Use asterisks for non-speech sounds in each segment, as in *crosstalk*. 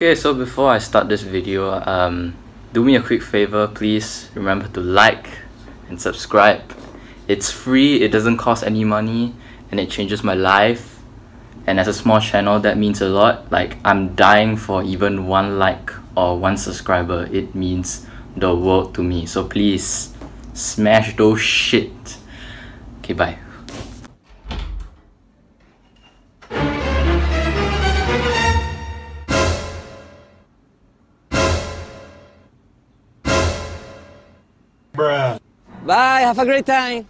Okay, so before I start this video, um, do me a quick favor, please remember to like and subscribe. It's free, it doesn't cost any money, and it changes my life. And as a small channel, that means a lot. Like, I'm dying for even one like or one subscriber. It means the world to me. So please, smash those shit. Okay, bye. Bruh. Bye, have a great time.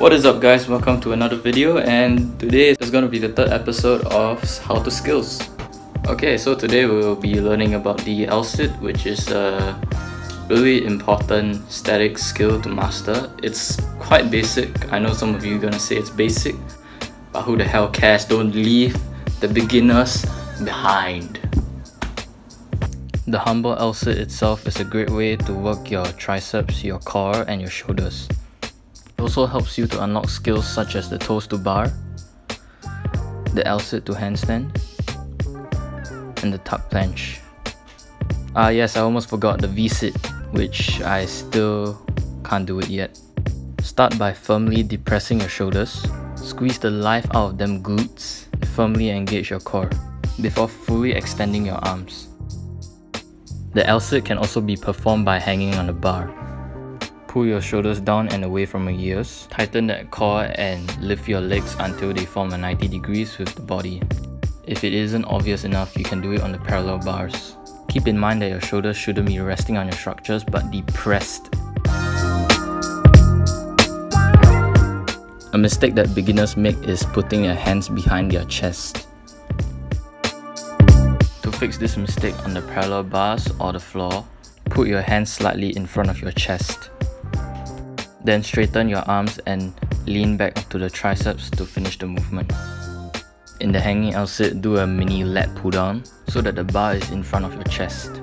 What is up guys, welcome to another video and today is going to be the third episode of How to Skills. Okay, so today we will be learning about the L-sit which is a really important static skill to master. It's quite basic, I know some of you are gonna say it's basic, but who the hell cares, don't leave the beginners behind. The humble L-sit itself is a great way to work your triceps, your core and your shoulders. It also helps you to unlock skills such as the toes to bar, the L-sit to handstand, and the tuck planche. Ah yes, I almost forgot the V-sit, which I still can't do it yet. Start by firmly depressing your shoulders, squeeze the life out of them glutes, firmly engage your core, before fully extending your arms. The L-sit can also be performed by hanging on a bar. Pull your shoulders down and away from your ears, tighten that core and lift your legs until they form a 90 degrees with the body. If it isn't obvious enough, you can do it on the parallel bars. Keep in mind that your shoulders shouldn't be resting on your structures but depressed. A mistake that beginners make is putting their hands behind their chest. Fix this mistake on the parallel bars or the floor, put your hands slightly in front of your chest. Then straighten your arms and lean back to the triceps to finish the movement. In the hanging L-sit, do a mini lat pull down so that the bar is in front of your chest.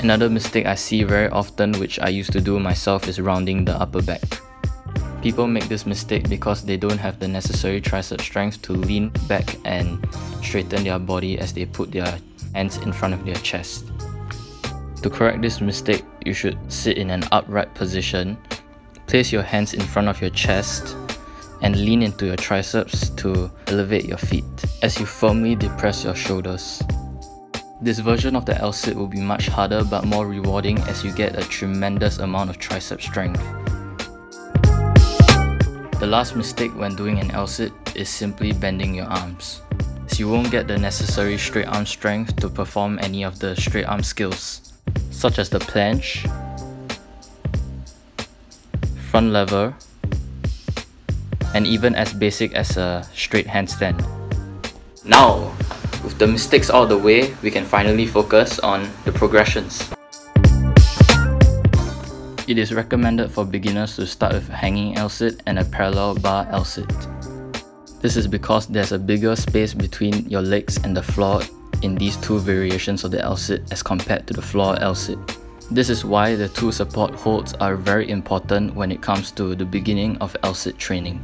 Another mistake I see very often which I used to do myself is rounding the upper back. People make this mistake because they don't have the necessary tricep strength to lean back and straighten their body as they put their hands in front of their chest. To correct this mistake, you should sit in an upright position, place your hands in front of your chest, and lean into your triceps to elevate your feet as you firmly depress your shoulders. This version of the L-sit will be much harder but more rewarding as you get a tremendous amount of tricep strength. The last mistake when doing an L-sit is simply bending your arms, as you won't get the necessary straight arm strength to perform any of the straight arm skills, such as the planche, front lever, and even as basic as a straight handstand. Now, with the mistakes out of the way, we can finally focus on the progressions. It is recommended for beginners to start with a hanging L-sit and a parallel bar L-sit. This is because there's a bigger space between your legs and the floor in these two variations of the L-sit as compared to the floor L-sit. This is why the two support holds are very important when it comes to the beginning of L-sit training.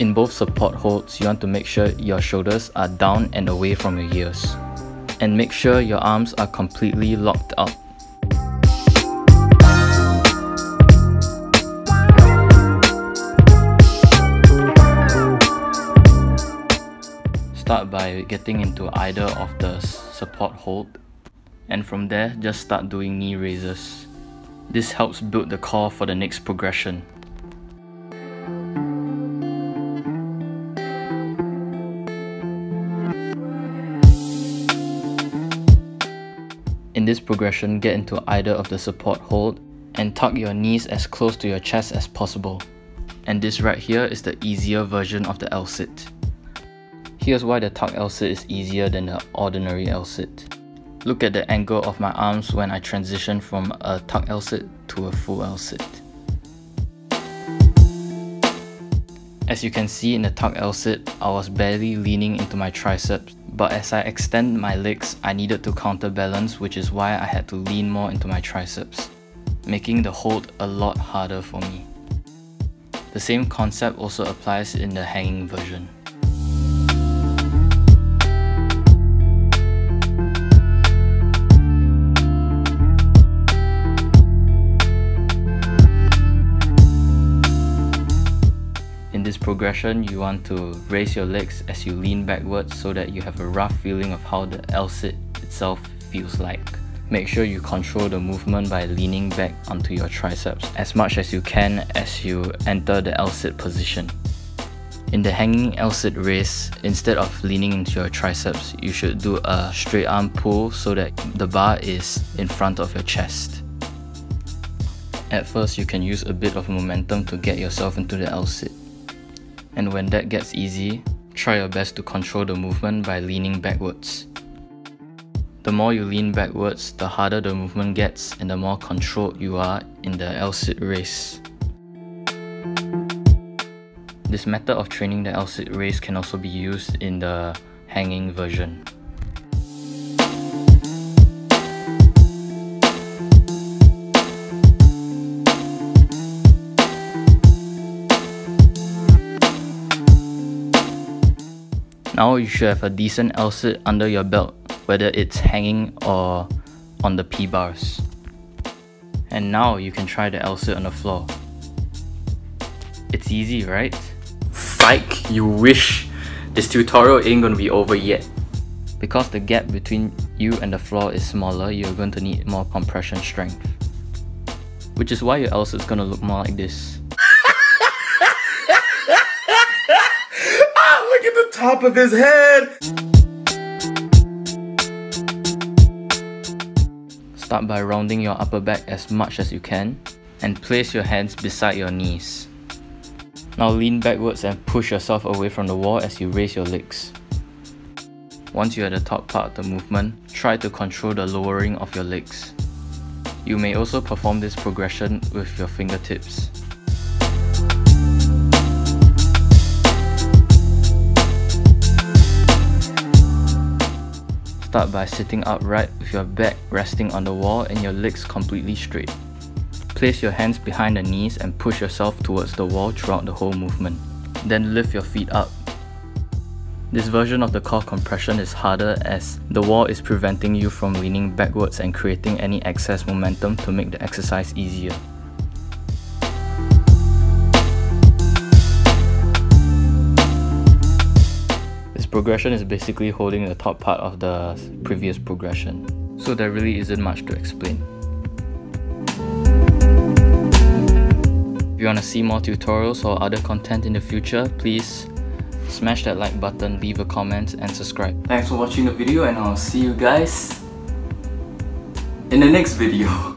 In both support holds, you want to make sure your shoulders are down and away from your ears. And make sure your arms are completely locked up. Start by getting into either of the support hold and from there just start doing knee raises. This helps build the core for the next progression. In this progression, get into either of the support hold and tuck your knees as close to your chest as possible. And this right here is the easier version of the L-sit. Here's why the tuck L-sit is easier than the ordinary L-sit. Look at the angle of my arms when I transition from a tuck L-sit to a full L-sit. As you can see in the tuck L-sit, I was barely leaning into my triceps, but as I extend my legs, I needed to counterbalance which is why I had to lean more into my triceps, making the hold a lot harder for me. The same concept also applies in the hanging version. Progression, you want to raise your legs as you lean backwards so that you have a rough feeling of how the L-sit itself feels like. Make sure you control the movement by leaning back onto your triceps as much as you can as you enter the L-sit position. In the hanging L-sit raise, instead of leaning into your triceps, you should do a straight arm pull so that the bar is in front of your chest. At first, you can use a bit of momentum to get yourself into the L-sit. And when that gets easy, try your best to control the movement by leaning backwards. The more you lean backwards, the harder the movement gets and the more controlled you are in the L-sit raise. This method of training the L-sit raise can also be used in the hanging version. Now you should have a decent L-sit under your belt, whether it's hanging or on the P-bars. And now you can try the L-sit on the floor. It's easy, right? Psych, you wish! This tutorial ain't gonna be over yet. Because the gap between you and the floor is smaller, you're going to need more compression strength. Which is why your L-sit is gonna look more like this. ah, look at the top of his head! Start by rounding your upper back as much as you can and place your hands beside your knees. Now lean backwards and push yourself away from the wall as you raise your legs. Once you're at the top part of the movement, try to control the lowering of your legs. You may also perform this progression with your fingertips. Start by sitting upright with your back resting on the wall and your legs completely straight. Place your hands behind the knees and push yourself towards the wall throughout the whole movement. Then lift your feet up. This version of the core compression is harder as the wall is preventing you from leaning backwards and creating any excess momentum to make the exercise easier. This progression is basically holding the top part of the previous progression, so there really isn't much to explain. If you want to see more tutorials or other content in the future, please smash that like button, leave a comment and subscribe. Thanks for watching the video and I'll see you guys in the next video. *laughs*